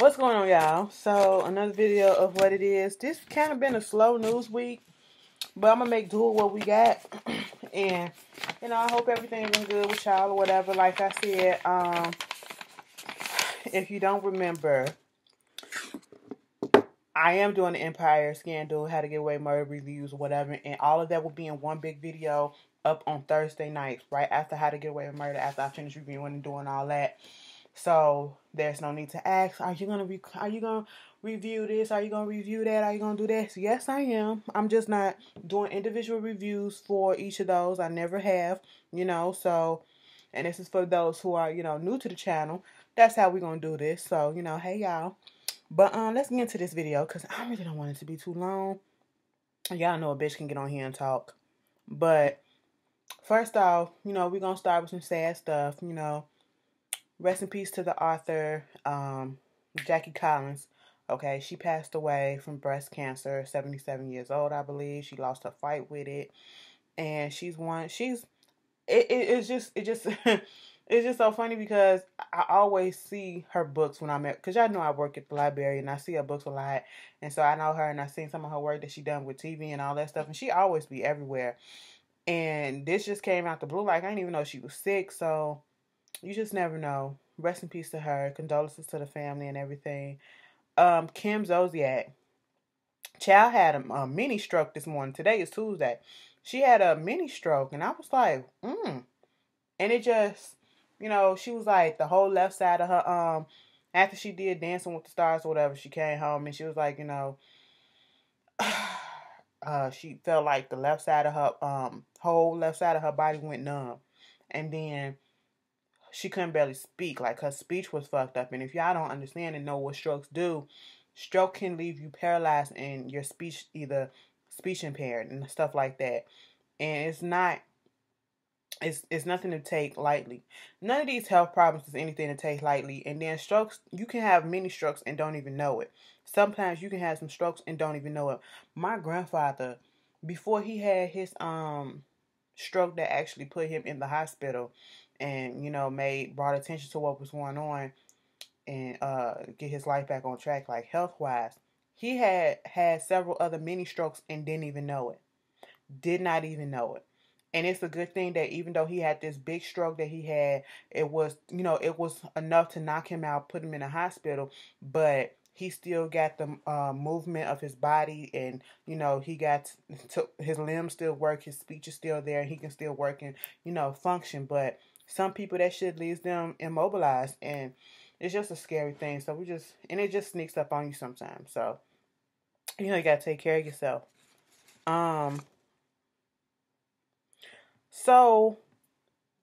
What's going on, y'all? So, another video of what it is. This kind of been a slow news week, but I'm to make do what we got. and, you know, I hope everything's been good with y'all or whatever. Like I said, um, if you don't remember, I am doing the Empire Scandal, How to Get Away Murder reviews, whatever, and all of that will be in one big video up on Thursday nights, right after How to Get Away with Murder, after I finish reviewing and doing all that. So there's no need to ask, are you gonna re- are you gonna review this? Are you gonna review that? Are you gonna do this? Yes, I am. I'm just not doing individual reviews for each of those. I never have, you know. So, and this is for those who are you know new to the channel. That's how we're gonna do this. So you know, hey y'all. But um, let's get into this video because I really don't want it to be too long. Y'all know a bitch can get on here and talk. But first off, you know, we're gonna start with some sad stuff, you know rest in peace to the author, um, Jackie Collins. Okay, she passed away from breast cancer, 77 years old, I believe. She lost her fight with it. And she's one, she's, it, it it's just, it just, it's just so funny because I always see her books when I'm at, because y'all know I work at the library and I see her books a lot. And so I know her and I've seen some of her work that she done with TV and all that stuff. And she always be everywhere. And this just came out the blue. Like, I didn't even know she was sick. So, you just never know. Rest in peace to her. Condolences to the family and everything. Um, Kim Zolciak. Child had a, a mini stroke this morning. Today is Tuesday. She had a mini stroke, and I was like, hmm. And it just, you know, she was like the whole left side of her um after she did Dancing with the Stars or whatever, she came home and she was like, you know, uh, she felt like the left side of her um whole left side of her body went numb, and then she couldn't barely speak. Like her speech was fucked up. And if y'all don't understand and know what strokes do, stroke can leave you paralyzed and your speech either speech impaired and stuff like that. And it's not it's it's nothing to take lightly. None of these health problems is anything to take lightly. And then strokes, you can have many strokes and don't even know it. Sometimes you can have some strokes and don't even know it. My grandfather, before he had his um stroke that actually put him in the hospital, and you know made brought attention to what was going on and uh get his life back on track like health wise he had had several other mini strokes and didn't even know it. Did not even know it. And it's a good thing that even though he had this big stroke that he had it was you know it was enough to knock him out put him in a hospital but he still got the uh, movement of his body and you know he got to, his limbs still work his speech is still there he can still work and you know function. But some people that shit leaves them immobilized and it's just a scary thing. So we just and it just sneaks up on you sometimes. So you know you gotta take care of yourself. Um so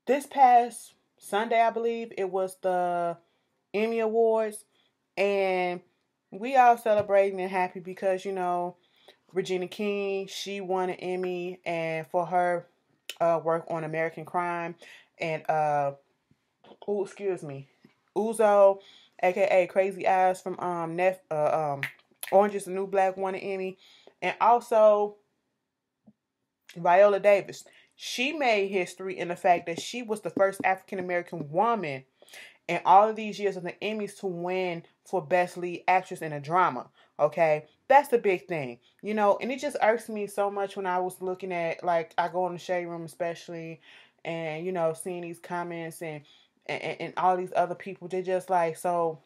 this past Sunday, I believe it was the Emmy Awards, and we all celebrating and happy because you know Regina King she won an Emmy and for her uh, work on American Crime, and uh oh excuse me Uzo aka Crazy Eyes from um Nef uh, um Orange is the New Black won an Emmy and also Viola Davis she made history in the fact that she was the first African American woman in all of these years of the Emmys to win for Best Lead Actress in a Drama. Okay, that's the big thing, you know, and it just irks me so much when I was looking at like I go in the shade room especially and you know seeing these comments and and, and all these other people they're just like so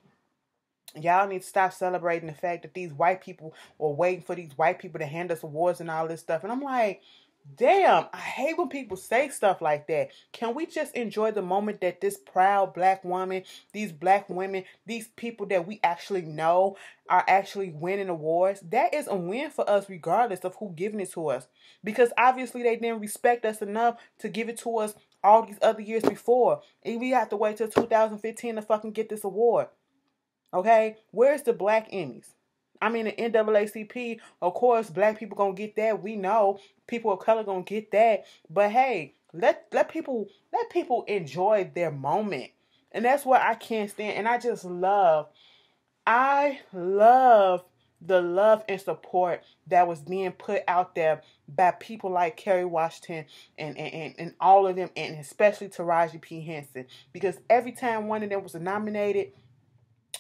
y'all need to stop celebrating the fact that these white people were waiting for these white people to hand us awards and all this stuff. And i'm like Damn, I hate when people say stuff like that. Can we just enjoy the moment that this proud black woman, these black women, these people that we actually know are actually winning awards? That is a win for us, regardless of who giving it to us. Because obviously they didn't respect us enough to give it to us all these other years before. And we have to wait till 2015 to fucking get this award. Okay? Where's the black Emmys? I mean, the NAACP, of course, black people gonna get that. We know people of color gonna get that. But hey, let let people let people enjoy their moment, and that's what I can't stand. And I just love, I love the love and support that was being put out there by people like Kerry Washington and, and, and, and all of them, and especially Taraji P. Henson. Because every time one of them was nominated,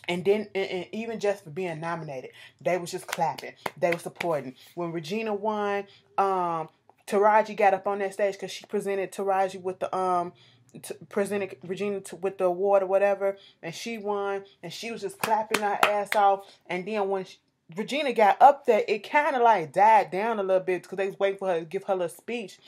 And then, and, even just for being nominated, they was just clapping. They were supporting. When Regina won, um, Taraji got up on that stage because she presented Taraji with the um t- presented Regina to, with the award or whatever, and she won, and she was just clapping her ass off. And then when she, Regina got up there, it kind of like died down a little bit because they was waiting for her to give her little speech,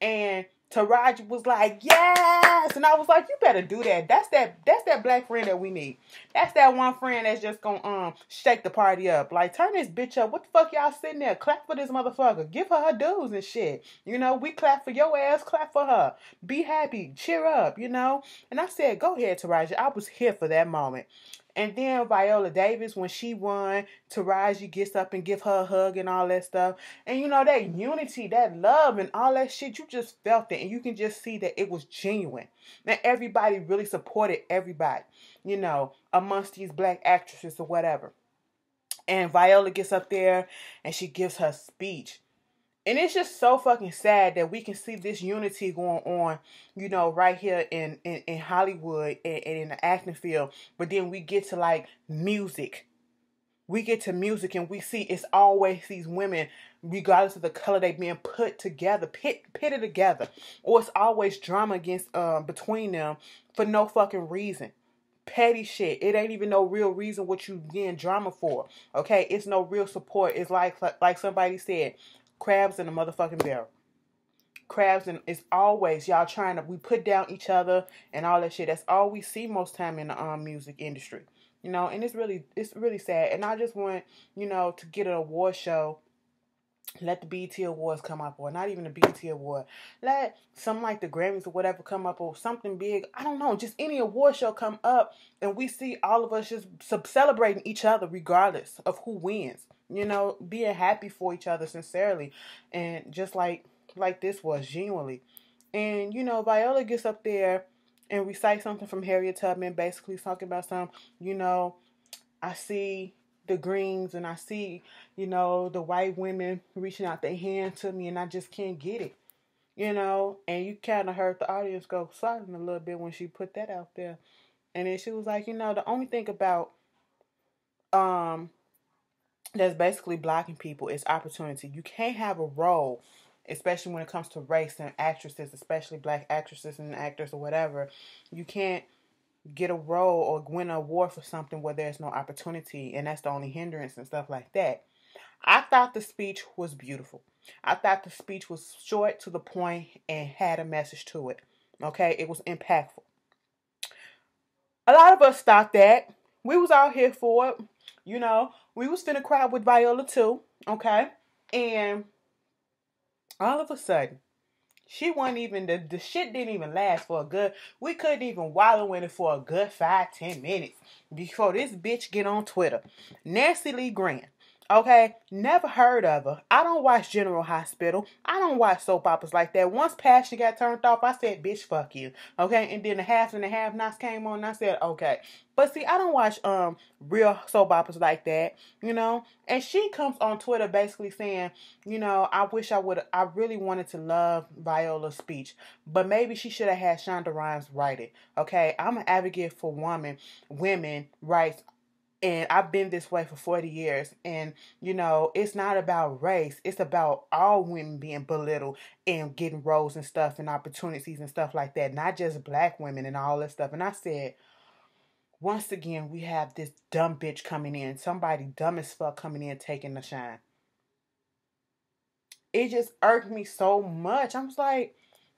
and Taraji was like, yes. And I was like, you better do that. That's that that's that black friend that we need. That's that one friend that's just gonna um shake the party up. Like turn this bitch up. What the fuck y'all sitting there? Clap for this motherfucker. Give her her dues and shit. You know, we clap for your ass, clap for her. Be happy, cheer up, you know? And I said, go ahead, Taraji. I was here for that moment. And then Viola Davis, when she won, Taraji gets up and give her a hug and all that stuff. And you know, that unity, that love and all that shit, you just felt it. And you can just see that it was genuine. And everybody really supported everybody, you know, amongst these black actresses or whatever. And Viola gets up there and she gives her speech. And it's just so fucking sad that we can see this unity going on, you know, right here in, in, in Hollywood and, and in the acting field. But then we get to like music. We get to music and we see it's always these women, regardless of the color they being put together, pit pitted together. Or it's always drama against um between them for no fucking reason petty shit. It ain't even no real reason what you getting drama for. Okay, it's no real support. It's like like somebody said, crabs in a motherfucking barrel. Crabs and it's always y'all trying to we put down each other and all that shit. That's all we see most time in the um music industry. You know, and it's really it's really sad. And I just want, you know, to get an award show let the BET Awards come up, or not even the BET Award. Let some like the Grammys or whatever come up, or something big. I don't know, just any award show come up, and we see all of us just celebrating each other, regardless of who wins you know, being happy for each other sincerely, and just like like this was genuinely. And you know, Viola gets up there and recites something from Harriet Tubman, basically talking about some, you know, I see the greens and I see, you know, the white women reaching out their hand to me and I just can't get it. You know, and you kind of heard the audience go silent a little bit when she put that out there. And then she was like, you know, the only thing about um that's basically blocking people is opportunity. You can't have a role, especially when it comes to race and actresses, especially black actresses and actors or whatever. You can't get a role or win an award for something where there's no opportunity and that's the only hindrance and stuff like that. I thought the speech was beautiful. I thought the speech was short to the point and had a message to it. Okay, it was impactful. A lot of us thought that. We was out here for it. You know, we was finna cry with Viola too, okay? And all of a sudden, she wasn't even the, the shit didn't even last for a good we couldn't even wallow in it for a good five, ten minutes before this bitch get on Twitter. Nancy Lee Grahn Okay, never heard of her. I don't watch General Hospital. I don't watch soap operas like that. Once Passion got turned off, I said, bitch, fuck you. Okay, and then the half and the half nots came on and I said, okay. But see, I don't watch um real soap operas like that, you know? And she comes on Twitter basically saying, you know, I wish I would I really wanted to love Viola's speech, but maybe she should have had Shonda Rhimes write it. Okay. I'm an advocate for women, women rights and I've been this way for 40 years. And, you know, it's not about race. It's about all women being belittled and getting roles and stuff and opportunities and stuff like that. Not just black women and all that stuff. And I said, once again, we have this dumb bitch coming in. Somebody dumb as fuck coming in taking the shine. It just irked me so much. I was like,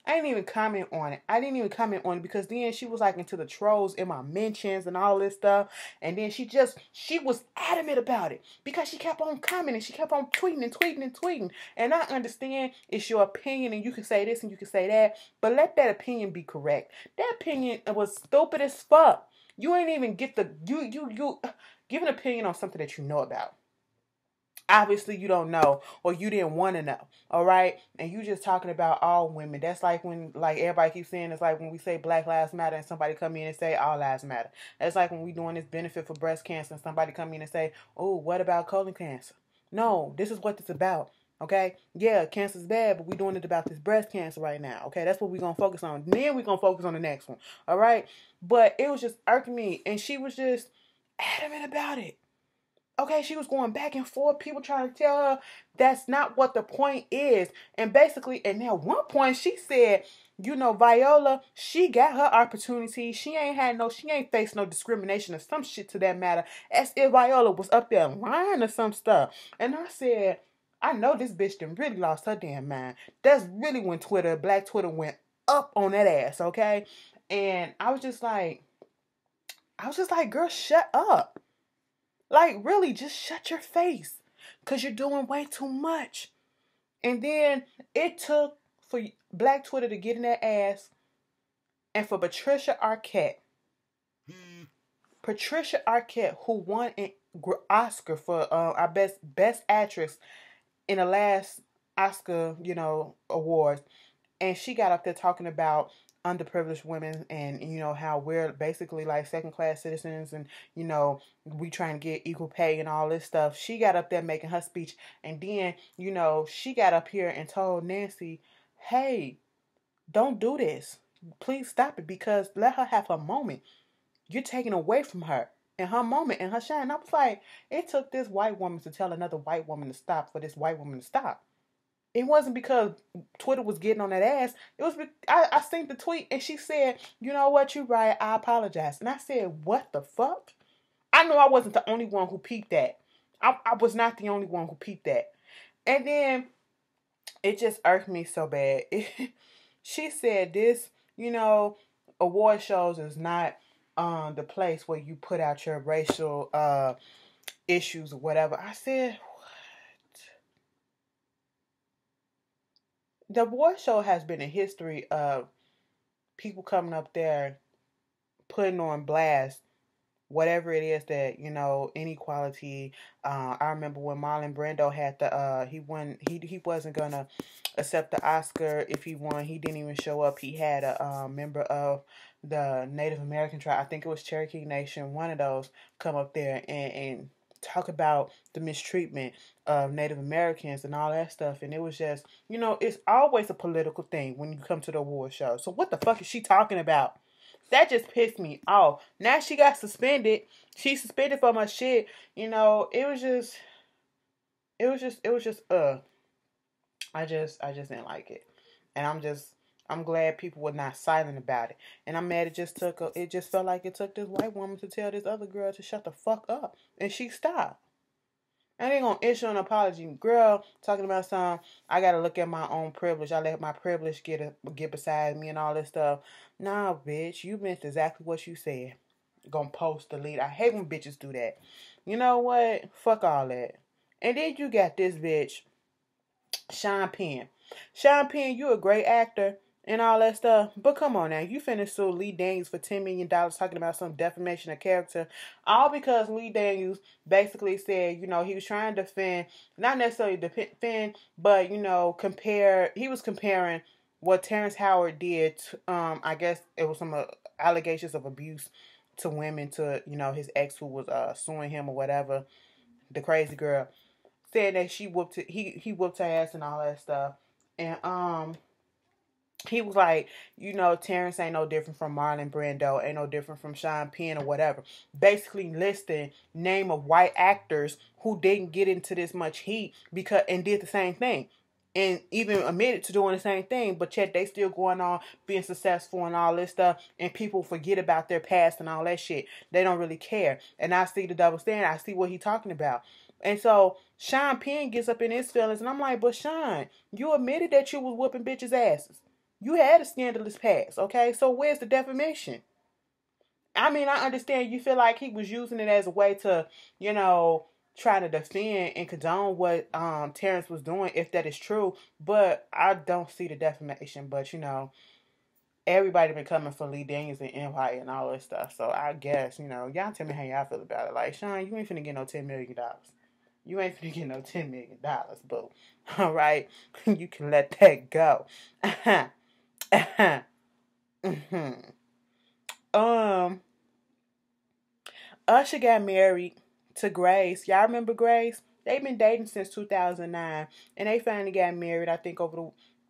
I didn't even comment on it. I didn't even comment on it because then she was like into the trolls in my mentions and all this stuff. And then she just, she was adamant about it because she kept on commenting. She kept on tweeting and tweeting and tweeting. And I understand it's your opinion and you can say this and you can say that. But let that opinion be correct. That opinion was stupid as fuck. You ain't even get the, you, you, you, give an opinion on something that you know about obviously you don't know or you didn't want to know all right and you just talking about all women that's like when like everybody keeps saying it's like when we say black lives matter and somebody come in and say all lives matter that's like when we doing this benefit for breast cancer and somebody come in and say oh what about colon cancer no this is what it's about Okay, yeah, cancer's bad, but we're doing it about this breast cancer right now. Okay, that's what we're gonna focus on. Then we're gonna focus on the next one. All right, but it was just irking me, and she was just adamant about it. Okay, she was going back and forth. People trying to tell her that's not what the point is. And basically, and at one point, she said, you know, Viola, she got her opportunity. She ain't had no, she ain't faced no discrimination or some shit to that matter. As if Viola was up there lying or some stuff. And I said, I know this bitch done really lost her damn mind. That's really when Twitter, Black Twitter went up on that ass, okay? And I was just like, I was just like, girl, shut up. Like, really, just shut your face. Because you're doing way too much. And then it took for Black Twitter to get in that ass and for Patricia Arquette. Patricia Arquette, who won an Oscar for uh, our best best actress in the last Oscar, you know, awards, and she got up there talking about underprivileged women and you know how we're basically like second class citizens and you know we trying to get equal pay and all this stuff. She got up there making her speech and then you know she got up here and told nancy hey don't do this. Please stop it because let her have her moment. You're taking away from her and her moment and her shine. I was like it took this white woman to tell another white woman to stop for this white woman to stop it wasn't because Twitter was getting on that ass. It was I, I seen the tweet and she said, "You know what? You right. I apologize." And I said, "What the fuck?" I know I wasn't the only one who peeped that. I, I was not the only one who peeped that. And then it just irked me so bad. It, she said this, you know, award shows is not um the place where you put out your racial uh issues or whatever. I said, the award show has been a history of people coming up there putting on blast whatever it is that you know inequality. Uh, i remember when marlon brando had the uh, he won he he wasn't gonna accept the oscar if he won. He didn't even show up. He had a uh, member of the native american tribe. I think it was cherokee nation one of those come up there and and talk about the mistreatment of Native Americans and all that stuff. And it was just, you know, it's always a political thing when you come to the award show. So what the fuck is she talking about? That just pissed me off. Now she got suspended. She suspended for my shit. You know, it was just it was just it was just uh I just I just didn't like it. And I'm just I'm glad people were not silent about it. And I'm mad it just took a, it just felt like it took this white woman to tell this other girl to shut the fuck up. And she stopped. I ain't gonna issue an apology. Girl talking about some I gotta look at my own privilege. I let my privilege get a, get beside me and all this stuff. Nah, bitch, you meant exactly what you said. Gonna post delete. I hate when bitches do that. You know what? Fuck all that. And then you got this bitch, Sean Penn. Sean Penn, you a great actor and all that stuff. But come on now, you finna sue Lee Daniels for $10 million talking about some defamation of character. All because Lee Daniels basically said, you know, he was trying to defend, not necessarily defend, but, you know, compare, he was comparing what Terrence Howard did, um, I guess it was some uh, allegations of abuse to women to, you know, his ex who was uh, suing him or whatever, the crazy girl, said that she whooped, he, he whooped her ass and all that stuff. And, um, he was like, you know, Terrence ain't no different from Marlon Brando, ain't no different from Sean Penn or whatever. Basically listing name of white actors who didn't get into this much heat because and did the same thing. And even admitted to doing the same thing, but yet they still going on being successful and all this stuff, and people forget about their past and all that shit. They don't really care. And I see the double standard. I see what he talking about. And so Sean Penn gets up in his feelings, and I'm like, but Sean, you admitted that you was whooping bitches' asses. You had a scandalous past, okay? So where's the defamation? I mean, I understand you feel like he was using it as a way to, you know, try to defend and condone what um Terrence was doing, if that is true. But I don't see the defamation. But you know, everybody been coming for Lee Daniels and Empire and all this stuff. So I guess you know, y'all tell me how y'all feel about it. Like Sean, you ain't finna get no ten million dollars. You ain't finna get no ten million dollars, boo. All right, you can let that go. mm-hmm. Um, Usher got married to Grace. Y'all remember Grace? They've been dating since 2009, and they finally got married. I think over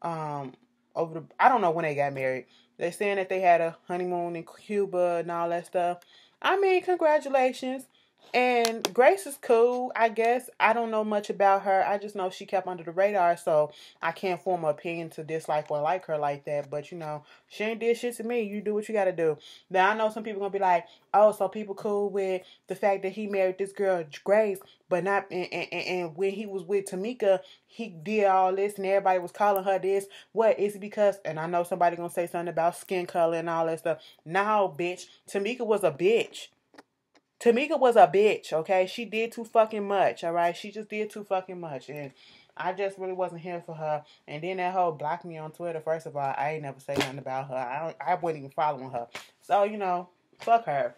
the um over the I don't know when they got married. They're saying that they had a honeymoon in Cuba and all that stuff. I mean, congratulations. And Grace is cool, I guess. I don't know much about her. I just know she kept under the radar, so I can't form an opinion to dislike or like her like that. But you know, she ain't did shit to me. You do what you gotta do. Now I know some people gonna be like, oh, so people cool with the fact that he married this girl Grace, but not and, and, and when he was with Tamika, he did all this and everybody was calling her this. What is it because? And I know somebody gonna say something about skin color and all that stuff. No, bitch. Tamika was a bitch. Tamika was a bitch, okay? She did too fucking much, all right? She just did too fucking much. And I just really wasn't here for her. And then that whole blocked me on Twitter. First of all, I ain't never say nothing about her. I don't, I wasn't even following her. So, you know, fuck her.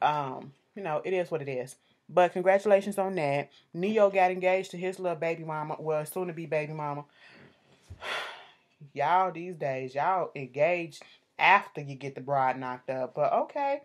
Um, you know, it is what it is. But congratulations on that. Ne-Yo got engaged to his little baby mama. Well, soon to be baby mama. y'all these days, y'all engaged after you get the bride knocked up. But okay.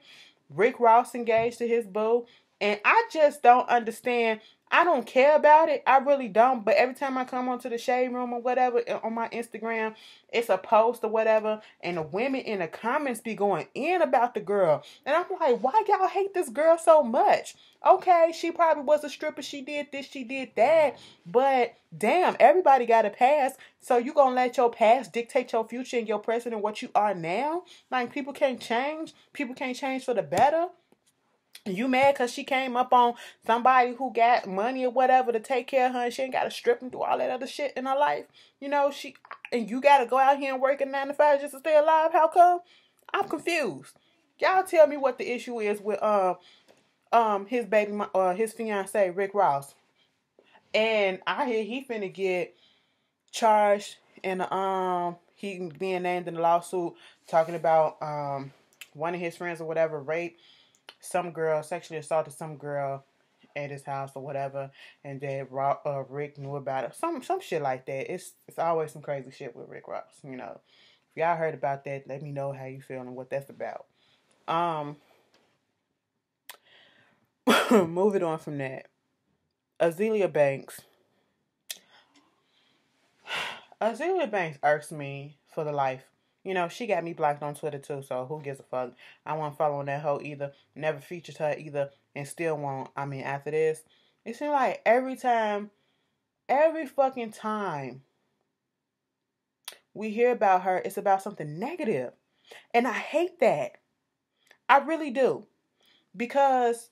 Rick Ross engaged to his boo. And I just don't understand. I don't care about it. I really don't. But every time I come onto the shade room or whatever uh, on my Instagram, it's a post or whatever, and the women in the comments be going in about the girl. And I'm like, why y'all hate this girl so much? Okay, she probably was a stripper. She did this, she did that. But damn, everybody got a past. So you gonna let your past dictate your future and your present and what you are now? Like people can't change. People can't change for the better. You mad because she came up on somebody who got money or whatever to take care of her and she ain't got to strip and do all that other shit in her life? You know, she and you got to go out here and work a nine to five just to stay alive? How come? I'm confused. Y'all tell me what the issue is with um um his baby uh his fiance Rick Ross. And I hear he finna get charged and um he being named in the lawsuit talking about um one of his friends or whatever rape some girl sexually assaulted some girl at his house or whatever, and then uh, Rick knew about it. Some some shit like that. It's it's always some crazy shit with Rick Ross. You know, if y'all heard about that, let me know how you feel and what that's about. Um, moving on from that, Azealia Banks. Azealia Banks irks me for the life you know, she got me blocked on Twitter too, so who gives a fuck? I not following that hoe either. Never featured her either, and still won't. I mean, after this, it seems like every time, every fucking time we hear about her, it's about something negative. And I hate that. I really do. Because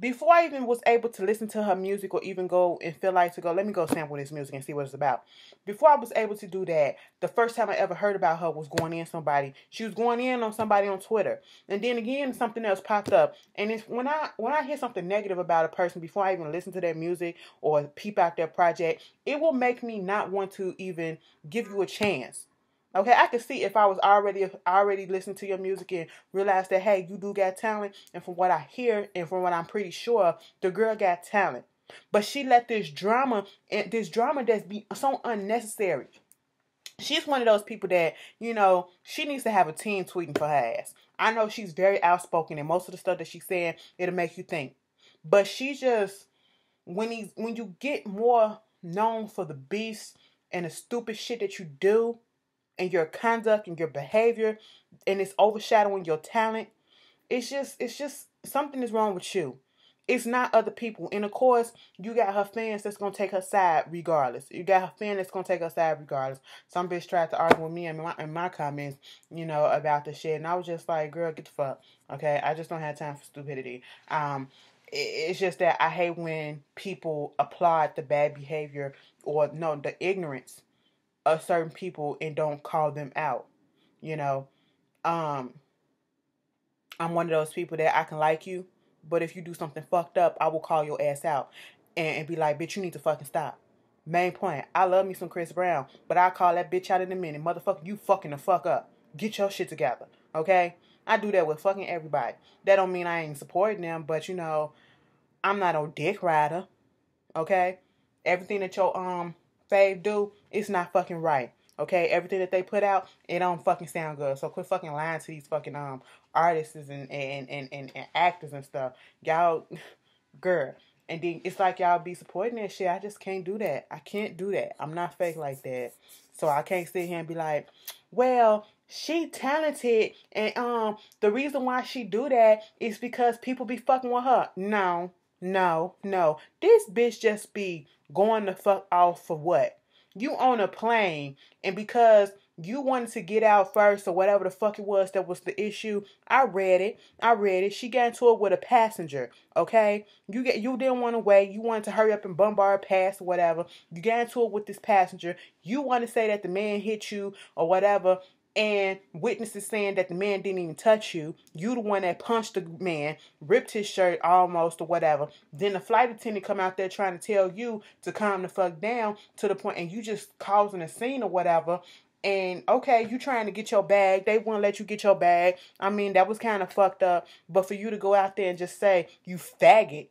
before I even was able to listen to her music or even go and feel like to go, let me go sample this music and see what it's about. Before I was able to do that, the first time I ever heard about her was going in somebody. She was going in on somebody on Twitter. And then again something else popped up. And it's when I when I hear something negative about a person before I even listen to their music or peep out their project, it will make me not want to even give you a chance. Okay, I could see if I was already already listening to your music and realized that hey, you do got talent, and from what I hear and from what I'm pretty sure, the girl got talent. But she let this drama and this drama that's be so unnecessary. She's one of those people that, you know, she needs to have a team tweeting for her ass. I know she's very outspoken and most of the stuff that she's saying, it'll make you think. But she just when he's when you get more known for the beast and the stupid shit that you do, and your conduct and your behavior and it's overshadowing your talent it's just it's just something is wrong with you. It's not other people. And of course you got her fans that's gonna take her side regardless. You got her fan that's gonna take her side regardless. Some bitch tried to argue with me in my, in my comments you know about the shit. And i was just like girl get the fuck okay? I just don't have time for stupidity. Um it's just that i hate when people applaud the bad behavior or no the ignorance of certain people and don't call them out. You know, um, I'm one of those people that I can like you, but if you do something fucked up, I will call your ass out and, and be like, bitch, you need to fucking stop. Main point. I love me some Chris Brown, but I call that bitch out in a minute. Motherfucker, you fucking the fuck up. Get your shit together. Okay? I do that with fucking everybody. That don't mean I ain't supporting them, but you know, I'm not a dick rider. Okay? Everything that your um fave do, it's not fucking right. Okay, everything that they put out, it don't fucking sound good. So quit fucking lying to these fucking um artists and and and, and, and actors and stuff. Y'all, girl. And then it's like y'all be supporting that shit. I just can't do that. I can't do that. I'm not fake like that. So I can't sit here and be like, well, she talented and um the reason why she do that is because people be fucking with her. No, no, no. This bitch just be going the fuck off for what? You on a plane and because you wanted to get out first or whatever the fuck it was that was the issue. I read it. I read it. She got into it with a passenger. Okay, you get you didn't want to wait. You wanted to hurry up and bombard past whatever. You got into it with this passenger. You want to say that the man hit you or whatever and witnesses saying that the man didn't even touch you. You the one that punched the man, ripped his shirt almost or whatever. Then the flight attendant come out there trying to tell you to calm the fuck down to the point and you just causing a scene or whatever. And okay, you trying to get your bag. They won't let you get your bag. I mean, that was kind of fucked up. But for you to go out there and just say, you faggot,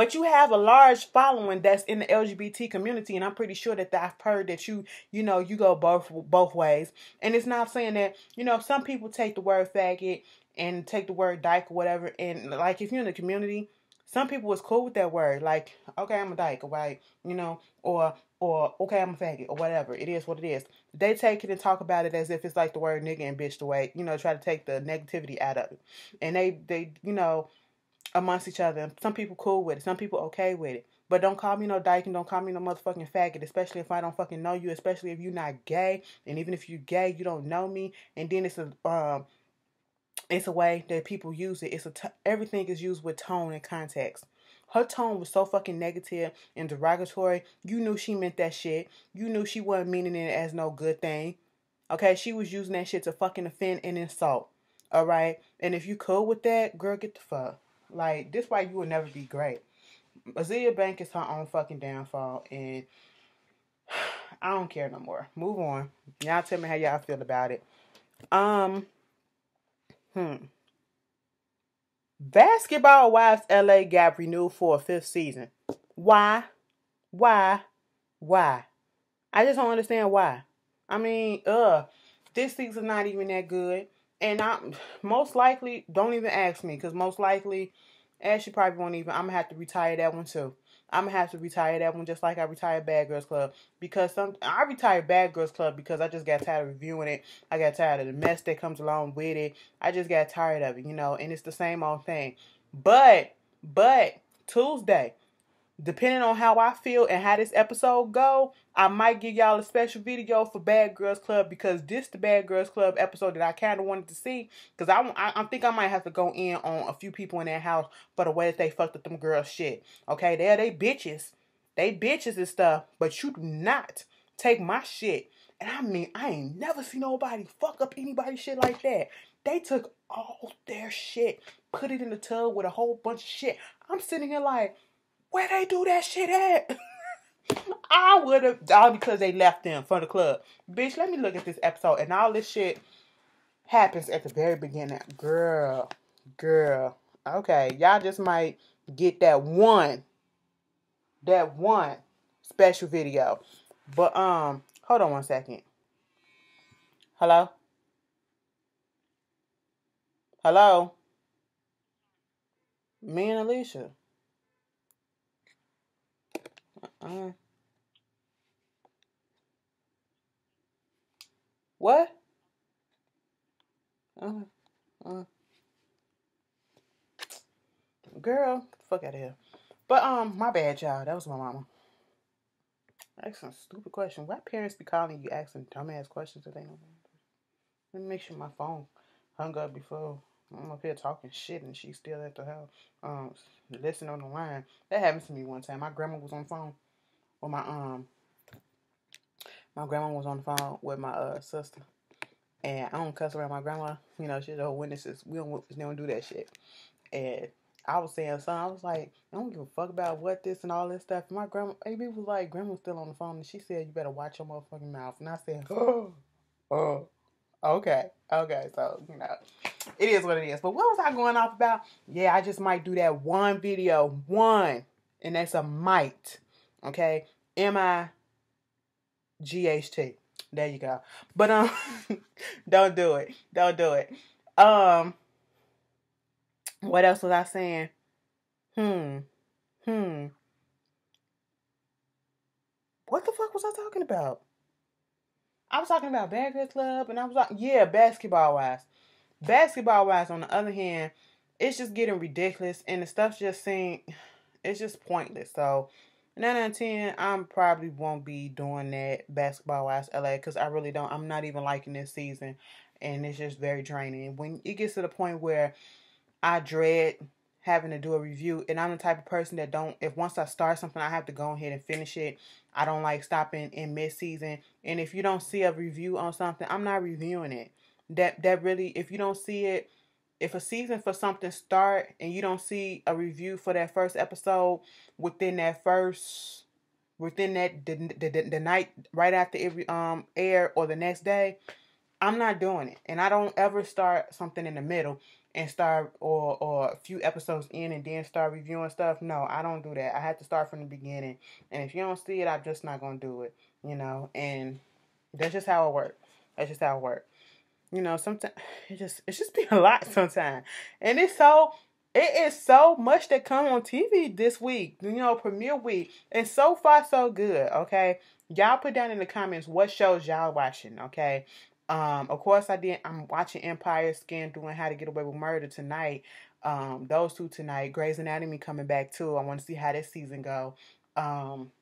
but you have a large following that's in the LGBT community, and I'm pretty sure that I've heard that you, you know, you go both both ways. And it's not saying that you know some people take the word faggot and take the word dyke or whatever, and like if you're in the community, some people was cool with that word, like okay, I'm a dyke, right? You know, or or okay, I'm a faggot or whatever. It is what it is. They take it and talk about it as if it's like the word nigga and bitch the way, You know, try to take the negativity out of it, and they they you know amongst each other. Some people cool with it. Some people okay with it. But don't call me no dyke and don't call me no motherfucking faggot, especially if I don't fucking know you, especially if you're not gay. And even if you're gay, you don't know me. And then it's a um it's a way that people use it. It's a t- everything is used with tone and context. Her tone was so fucking negative and derogatory. You knew she meant that shit. You knew she wasn't meaning it as no good thing. Okay, she was using that shit to fucking offend and insult. All right, and if you cool with that, girl, get the fuck. Like this why you will never be great. Azealia Bank is her own fucking downfall and I don't care no more. Move on. Y'all tell me how y'all feel about it. Um hmm. Basketball Wives LA got renewed for a fifth season. Why? Why? Why? I just don't understand why. I mean, uh, this season's not even that good and I most likely don't even ask me because most likely, Ashley probably won't even. I'm gonna have to retire that one too. I'm gonna have to retire that one just like I retired Bad Girls Club because some I retired Bad Girls Club because I just got tired of reviewing it. I got tired of the mess that comes along with it. I just got tired of it, you know. And it's the same old thing. But but Tuesday, depending on how I feel and how this episode go, I might give y'all a special video for Bad Girls Club because this the Bad Girls Club episode that I kind of wanted to see because I, I, I think I might have to go in on a few people in that house for the way that they fucked with them girls shit. Okay, they're they bitches, they bitches and stuff, but you do not take my shit. And I mean, I ain't never seen nobody fuck up anybody shit like that. They took all their shit, put it in the tub with a whole bunch of shit. I'm sitting here like, where they do that shit at? I would have all because they left them for the club. Bitch, let me look at this episode and all this shit happens at the very beginning. Girl, girl. Okay, y'all just might get that one, that one special video. But um, hold on one second. Hello. Hello. Me and Alicia. Uh, what? Uh, uh. Girl, fuck out of here. But um, my bad, y'all. That was my mama. Asking a stupid question. Why parents be calling you asking dumbass questions that they don't Let me make sure my phone hung up before I'm up here talking shit and she's still at the house. Um, listening on the line. That happened to me one time. My grandma was on the phone with my um my grandma was on the phone with my uh sister. And I don't cuss around my grandma. You know, she's the witnesses. We don't, we don't do that shit. And I was saying something. I was like, I don't give a fuck about what this and all this stuff. And my grandma, AB was like, grandma's still on the phone. And she said, you better watch your motherfucking mouth. And I said, oh, oh, okay, okay. So, you know, it is what it is. But what was I going off about? Yeah, I just might do that one video. One. And that's a might. Okay? M I G H T. There you go. But um don't do it. Don't do it. Um what else was I saying? Hmm. Hmm. What the fuck was I talking about? I was talking about Girls Club, and I was like, yeah, Basketball Wives. Basketball Wives, on the other hand, it's just getting ridiculous, and the stuff's just saying it's just pointless. So, nine out of ten, I'm probably won't be doing that Basketball Wives LA because I really don't. I'm not even liking this season, and it's just very draining. When it gets to the point where I dread having to do a review, and I'm the type of person that don't. If once I start something, I have to go ahead and finish it. I don't like stopping in mid season, and if you don't see a review on something, I'm not reviewing it that that really if you don't see it if a season for something start and you don't see a review for that first episode within that first within that the, the, the night right after every um air or the next day i'm not doing it. And i don't ever start something in the middle and start or or a few episodes in and then start reviewing stuff. No i don't do that. I have to start from the beginning. And if you don't see it i'm just not gonna do it you know? And that's just how it works. That's just how it works you know, sometimes it just it's just been a lot sometimes, and it's so it is so much that come on TV this week. You know, premiere week, and so far so good. Okay, y'all put down in the comments what shows y'all watching. Okay, um, of course I did. I'm watching Empire Skin doing How to Get Away with Murder tonight. Um, those two tonight. Grey's Anatomy coming back too. I want to see how this season go. Um,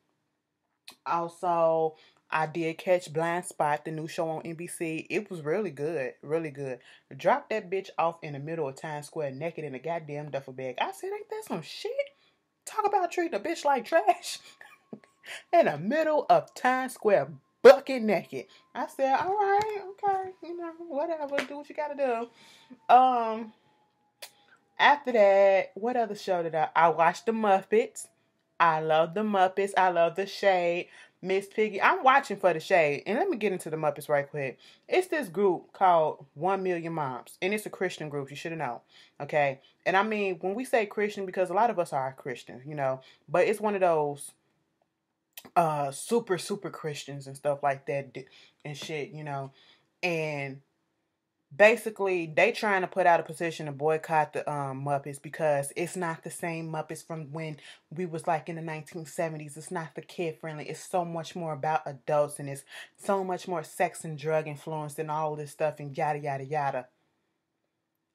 also I did catch Blind Spot, the new show on NBC. It was really good, really good. Drop that bitch off in the middle of Times Square naked in a goddamn duffel bag. I said, ain't that some shit? Talk about treating a bitch like trash. in the middle of Times Square, bucket naked. I said, all right, okay, you know, whatever, do what you gotta do. Um, after that, what other show did I? I watched The Muppets. I love The Muppets. I love The Shade. Miss Piggy. I'm watching for the shade. And let me get into the Muppets right quick. It's this group called One Million Moms. And it's a Christian group. You should have known. Okay. And I mean, when we say Christian, because a lot of us are Christian, you know, but it's one of those uh super, super Christians and stuff like that and shit, you know. And basically they trying to put out a position to boycott the um Muppets because it's not the same Muppets from when we was like in the 1970s. It's not the kid friendly. It's so much more about adults and it's so much more sex and drug influenced and all this stuff and yada yada yada.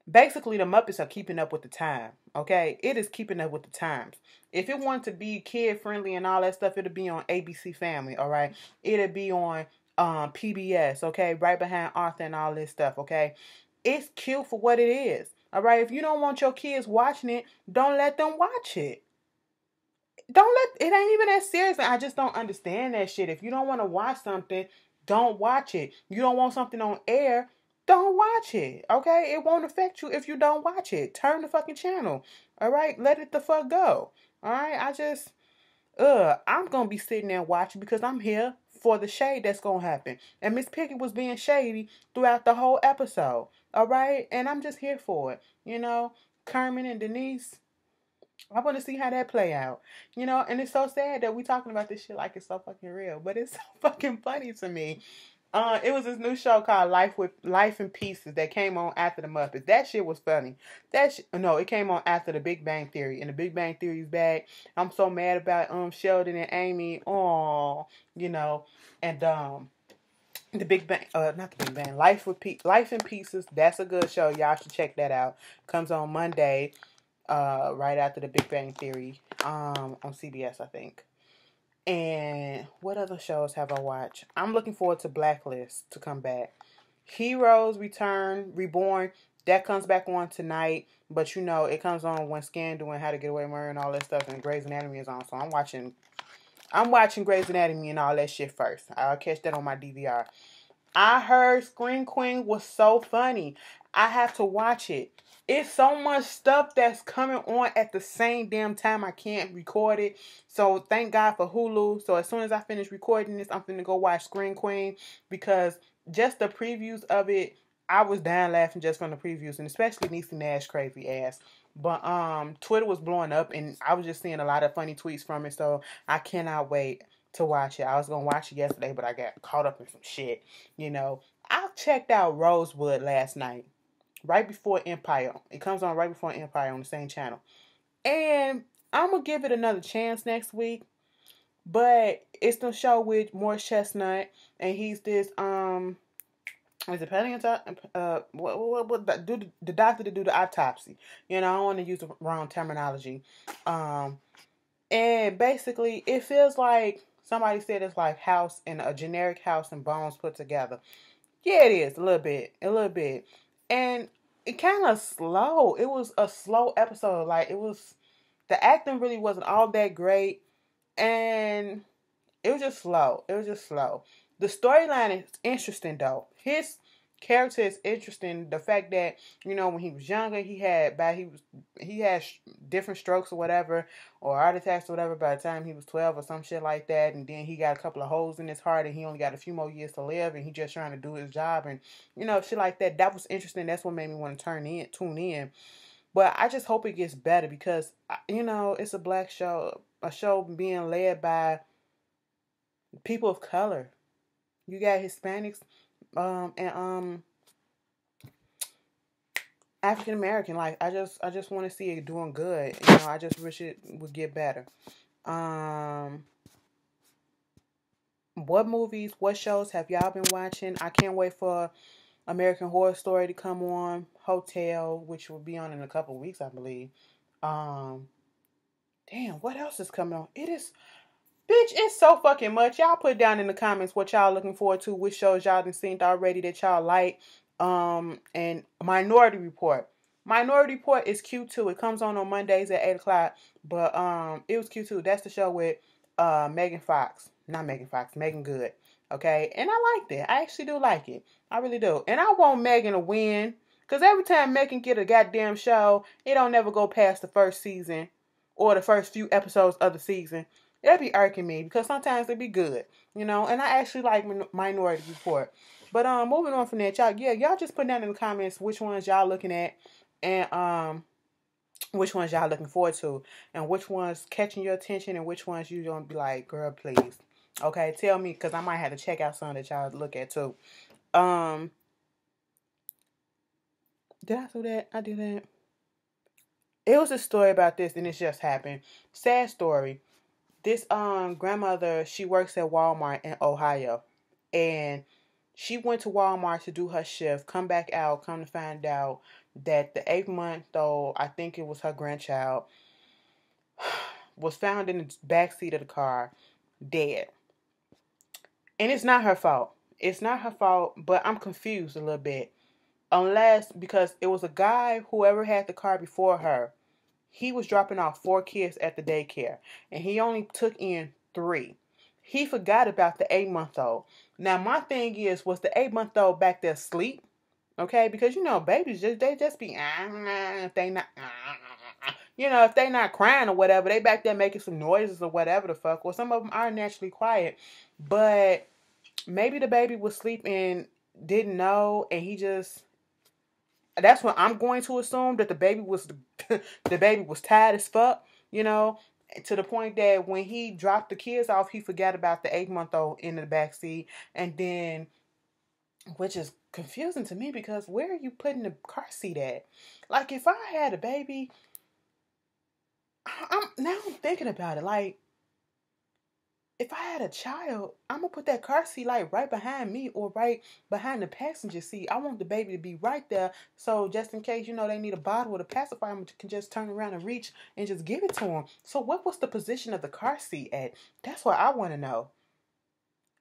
Basically, the Muppets are keeping up with the time. Okay, it is keeping up with the times. If it wanted to be kid friendly and all that stuff, it'll be on ABC Family. All right, it'll be on um PBS, okay, right behind Arthur and all this stuff, okay? It's cute for what it is. All right, if you don't want your kids watching it, don't let them watch it. Don't let it ain't even that serious. I just don't understand that shit. If you don't want to watch something, don't watch it. You don't want something on air, don't watch it. Okay? It won't affect you if you don't watch it. Turn the fucking channel. All right? Let it the fuck go. All right? I just uh I'm going to be sitting there watching because I'm here for the shade that's gonna happen. And Miss Piggy was being shady throughout the whole episode. All right, and I'm just here for it. You know, Kermit and Denise. I want to see how that play out. You know, and it's so sad that we talking about this shit like it's so fucking real, but it's so fucking funny to me. Uh, it was this new show called Life with Life in Pieces that came on after the Muppets. That shit was funny. That sh- no, it came on after the Big Bang Theory, and the Big Bang Theory is back. I'm so mad about um Sheldon and Amy. Oh, you know, and um the Big Bang, uh, not the Big Bang, Life with Pe- Life in Pieces. That's a good show. Y'all should check that out. Comes on Monday, uh, right after the Big Bang Theory, um, on CBS, I think. And what other shows have I watched? I'm looking forward to Blacklist to come back. Heroes Return, Reborn, that comes back on tonight. But you know, it comes on when Scandal and How to Get Away Murder and all that stuff, and Grey's Anatomy is on. So I'm watching, I'm watching Grey's Anatomy and all that shit first. I'll catch that on my DVR. I heard Scream Queen was so funny. I have to watch it. It's so much stuff that's coming on at the same damn time. I can't record it. So thank God for Hulu. So as soon as I finish recording this, I'm gonna go watch Scream Queen because just the previews of it, I was down laughing just from the previews, and especially Niecy Nash crazy ass. But um, Twitter was blowing up, and I was just seeing a lot of funny tweets from it. So I cannot wait to watch it. I was gonna watch it yesterday, but I got caught up in some shit. You know, I checked out Rosewood last night right before Empire. It comes on right before Empire on the same channel. And I'm going to give it another chance next week. But it's the show with Morris Chestnut, and he's this um, is it paleontologist? Uh, what what what do the doctor to do the autopsy? You know, I don't want to use the wrong terminology. Um, and basically, it feels like somebody said it's like house and a generic house and bones put together. Yeah, it is a little bit, a little bit, and it kind of slow. It was a slow episode. Like it was, the acting really wasn't all that great and it was just slow. It was just slow. The storyline is interesting though. His character is interesting. The fact that you know when he was younger, he had bad he was he had different strokes or whatever, or heart attacks or whatever. By the time he was twelve or some shit like that, and then he got a couple of holes in his heart, and he only got a few more years to live, and he just trying to do his job, and you know shit like that. That was interesting. That's what made me want to turn in, tune in. But I just hope it gets better because you know it's a black show, a show being led by people of color. You got Hispanics, um, and um, African American. Like I just, I just want to see it doing good. You know, I just wish it would get better. Um, what movies, what shows have y'all been watching? I can't wait for American Horror Story to come on, Hotel, which will be on in a couple weeks, I believe. Um, damn, what else is coming on? It is, bitch, it's so fucking much. Y'all put down in the comments what y'all looking forward to, which shows y'all done seen already that y'all like. Um, and Minority Report. Minority Report is Q2. It comes on on Mondays at 8 o'clock. But um, it was Q2. That's the show with uh Megan Fox. Not Megan Fox, Meagan Good. Okay, and I like that. I actually do like it. I really do. And I want Megan to win. Cause every time Megan get a goddamn show, it don't never go past the first season or the first few episodes of the season. It'll be irking me because sometimes it be good, you know. And I actually like Minority Report. But um, moving on from that, y'all, yeah, y'all just put down in the comments which ones y'all looking at, and um, which ones y'all looking forward to, and which ones catching your attention, and which ones you gonna be like, girl, please, Okay, tell me because I might have to check out some that y'all look at too. Um, did I do that? I did that. It was a story about this, and it just happened. Sad story. This um grandmother, she works at Walmart in Ohio, and she went to Walmart to do her shift. Come back out, come to find out that the eight month old, I think it was her grandchild, was found in the back seat of the car, dead. And it's not her fault. It's not her fault, but I'm confused a little bit. Unless because it was a guy, whoever had the car before her, he was dropping off four kids at the daycare, and he only took in three. He forgot about the eight month old. Now my thing is, was the eight month old back there asleep? Okay, because you know babies just they just be ah, if they not ah, you know if they not crying or whatever they back there making some noises or whatever the fuck. Well, some of them are naturally quiet, but maybe the baby was sleeping, didn't know, and he just. That's when I'm going to assume that the baby was the baby was tired as fuck, you know, to the point that when he dropped the kids off, he forgot about the eight month old in the back seat, and then, which is confusing to me because where are you putting the car seat at? Like if I had a baby, I'm now I'm thinking about it. Like if I had a child, I'm gonna put that car seat like right behind me or right behind the passenger seat. I want the baby to be right there, so just in case you know they need a bottle or a pacifier, I can just turn around and reach and just give it to them. So what was the position of the car seat at? That's what I want to know.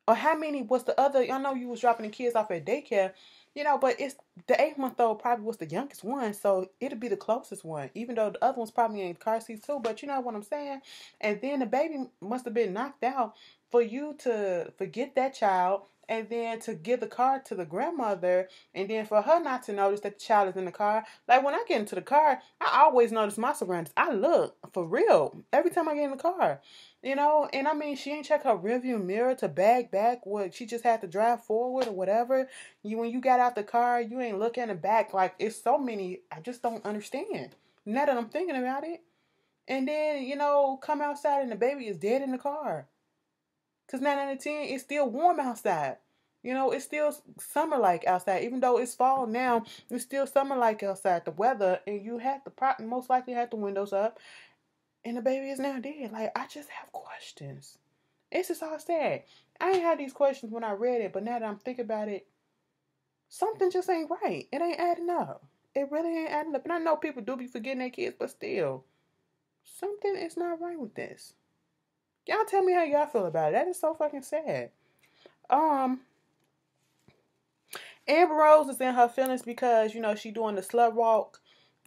Or how many was the other? I know you was dropping the kids off at daycare. You know, but it's the eight month old probably was the youngest one, so it'll be the closest one, even though the other one's probably in car seat too. But you know what I'm saying? And then the baby must have been knocked out for you to forget that child and then to give the car to the grandmother and then for her not to notice that the child is in the car. Like when I get into the car, I always notice my surroundings. I look for real every time I get in the car. You know, and I mean, she ain't check her rearview mirror to bag back. What she just had to drive forward or whatever. You when you got out the car, you ain't looking the back. Like it's so many. I just don't understand. Now that I'm thinking about it, and then you know, come outside and the baby is dead in the car. Cause nine out of ten, it's still warm outside. You know, it's still summer like outside. Even though it's fall now, it's still summer like outside. The weather, and you have the most likely have the windows up, and the baby is now dead. Like, I just have questions. It's just all sad. I ain't had these questions when I read it, but now that I'm thinking about it, something just ain't right. It ain't adding up. It really ain't adding up. And I know people do be forgetting their kids, but still, something is not right with this. Y'all tell me how y'all feel about it. That is so fucking sad. Um, Amber Rose is in her feelings because you know she doing the slut walk,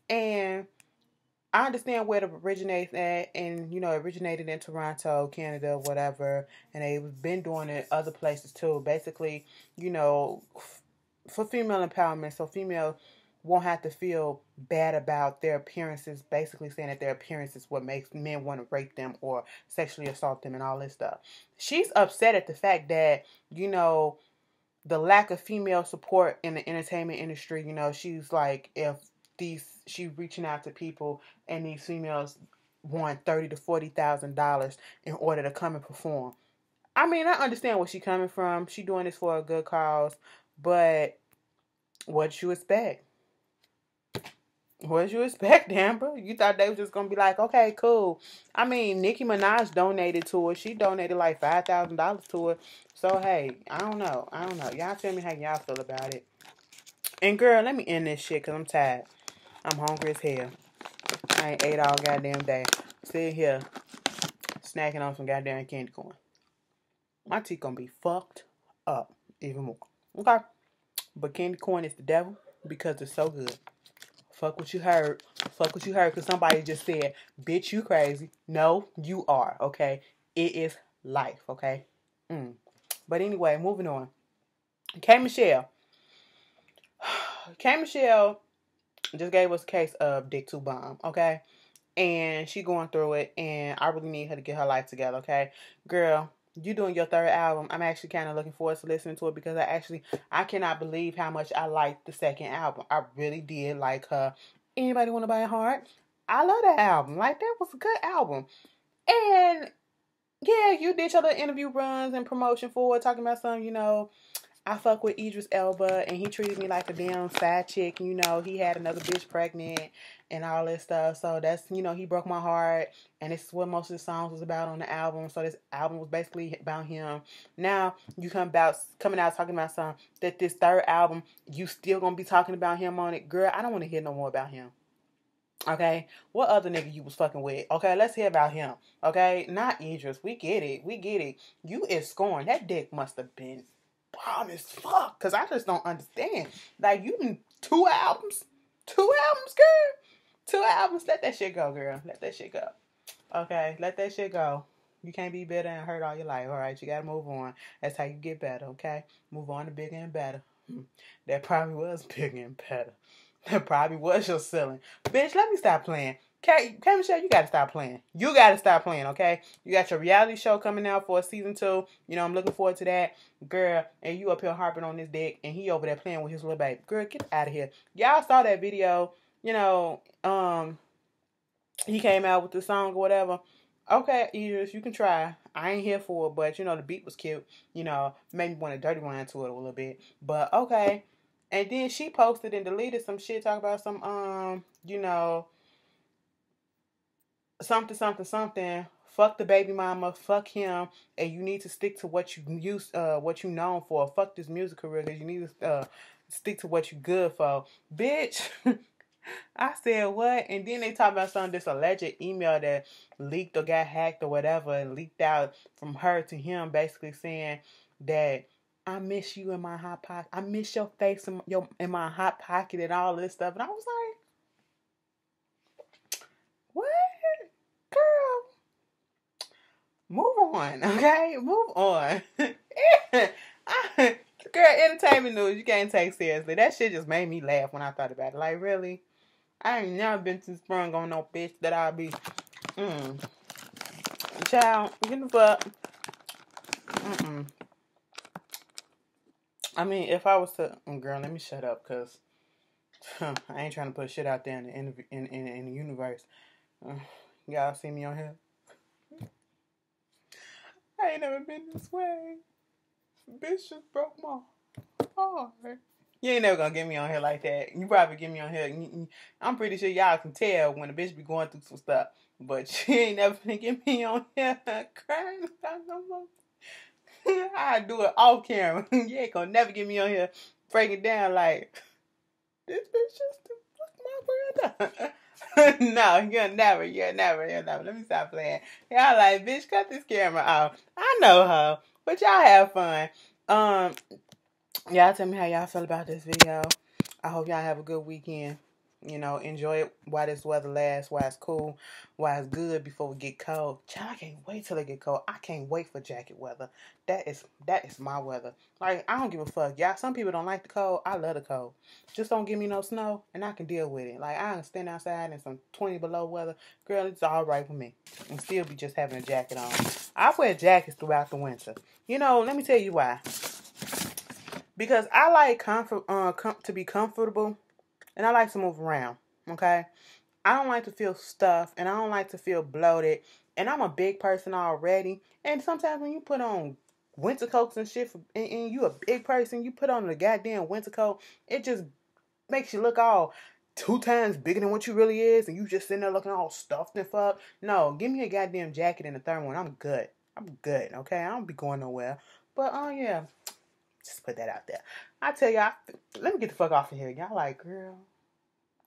and I understand where it originates at, and you know, originated in Toronto, Canada, whatever, and they've been doing it other places too. Basically, you know, for female empowerment, so female won't have to feel bad about their appearances, basically saying that their appearance is what makes men want to rape them or sexually assault them and all this stuff. She's upset at the fact that, you know, the lack of female support in the entertainment industry, you know, she's like if these she reaching out to people and these females want thirty to forty thousand dollars in order to come and perform. I mean, I understand where she's coming from. She doing this for a good cause, but what you expect? What you expect, Amber? You thought they was just gonna be like, okay, cool. I mean, Nicki Minaj donated to her. She donated like five thousand dollars to her. So hey, I don't know. I don't know. Y'all tell me how y'all feel about it. And girl, let me end this shit because I'm tired. I'm hungry as hell. I ain't ate all goddamn day. Sitting here snacking on some goddamn candy corn. My teeth gonna be fucked up even more. Okay. But candy corn is the devil because it's so good. Fuck what you heard. Fuck what you heard because somebody just said, bitch, you crazy. No, you are, okay? It is life, okay? Mm. But anyway, moving on. K Michelle. K Michelle just gave us a case of Dick 2 Bomb, okay? And she going through it, and I really need her to get her life together, okay? Girl, you doing your third album. I'm actually kind of looking forward to listening to it because I actually I cannot believe how much I liked the second album. I really did like her. Anybody want to buy a heart? I love that album. Like that was a good album. And yeah, you did your little interview runs and promotion for it, talking about some, you know, I fuck with Idris Elba and he treated me like a damn side chick. You know, he had another bitch pregnant and all this stuff. So that's, you know, he broke my heart. And this is what most of the songs was about on the album. So this album was basically about him. Now you come about coming out talking about something that this third album, you still gonna be talking about him on it. Girl, I don't want to hear no more about him. Okay, what other nigga you was fucking with? Okay, let's hear about him. Okay, not Idris. We get it. We get it. You is scoring. That dick must have been bomb as fuck. Cause I just don't understand. Like you two albums, two albums, girl, two albums. Let that shit go, girl. Let that shit go. Okay, let that shit go. You can't be better and hurt all your life. All right, you gotta move on. That's how you get better. Okay, move on to bigger and better. Hmm. That probably was bigger and better. That probably was your ceiling. Bitch, let me stop playing. K Michelle, you gotta stop playing. You gotta stop playing, okay? You got your reality show coming out for season two. You know, I'm looking forward to that. Girl, and you up here harping on this dick, and he over there playing with his little baby. Girl, get out of here. Y'all saw that video, you know, um, he came out with the song or whatever. Okay, Idris, you can try. I ain't here for it, but you know, the beat was cute. You know, made me want to dirty wine to it a little bit. But okay. And then she posted and deleted some shit talking about some um, you know, something, something, something. Fuck the baby mama, fuck him, and you need to stick to what you use, uh, what you known for. Fuck this music career, cause you need to uh, stick to what you good for, bitch. I said what? And then they talk about some this alleged email that leaked or got hacked or whatever, and leaked out from her to him, basically saying that I miss you in my hot pocket. I miss your face in your in my hot pocket and all this stuff. And I was like, move on, okay? Move on. Girl, entertainment news, you can't take seriously. That shit just made me laugh when I thought about it. Like, really? I ain't never been too sprung on no bitch that I'll be. Mm. Child, get the fuck. Mm-mm. I mean, if I was to, mm, girl, let me shut up, cause I ain't trying to put shit out there in the in in, in, in the universe. Uh, y'all see me on here? I ain't never been this way. Bitch just broke my heart. you ain't never gonna get me on here like that. You probably get me on here. I'm pretty sure y'all can tell when a bitch be going through some stuff. But she ain't never gonna get me on here crying. I do it off camera. you ain't gonna never get me on here breaking down like this bitch just fuck my brother. no, you'll never, you'll never, you'll never. Let me stop playing. Y'all like, bitch, cut this camera off. I know her, but y'all have fun. Um, y'all tell me how y'all feel about this video. I hope y'all have a good weekend. You know, enjoy it while this weather lasts, while it's cool, while it's good before we get cold. Child, I can't wait till it get cold. I can't wait for jacket weather. That is that is my weather. Like I don't give a fuck. Y'all, some people don't like the cold. I love the cold. Just don't give me no snow and I can deal with it. Like I can stand outside in some 20 below weather. Girl, it's all right with me. And still be just having a jacket on. I wear jackets throughout the winter. You know, let me tell you why. Because I like comfort uh com- to be comfortable and I like to move around. Okay, I don't like to feel stuffed, and I don't like to feel bloated. And I'm a big person already. And sometimes when you put on winter coats and shit, and, and you a big person, you put on the goddamn winter coat, it just makes you look all two times bigger than what you really is, and you just sitting there looking all stuffed and fuck. No, give me a goddamn jacket and a thermal, and I'm good. I'm good. Okay, I don't be going nowhere. But oh yeah, just put that out there. I tell y'all, let me get the fuck off of here. Y'all like, girl,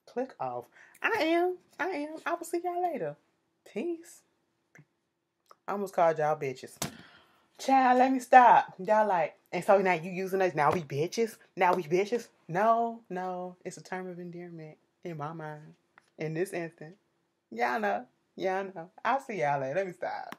click off. I am. I am. I will see y'all later. Peace. I almost called y'all bitches. Child, let me stop. Y'all like, and so now you using us. Now we bitches. Now we bitches. No, no. It's a term of endearment in my mind. In this instant. Y'all know. Y'all know. I'll see y'all later. Let me stop.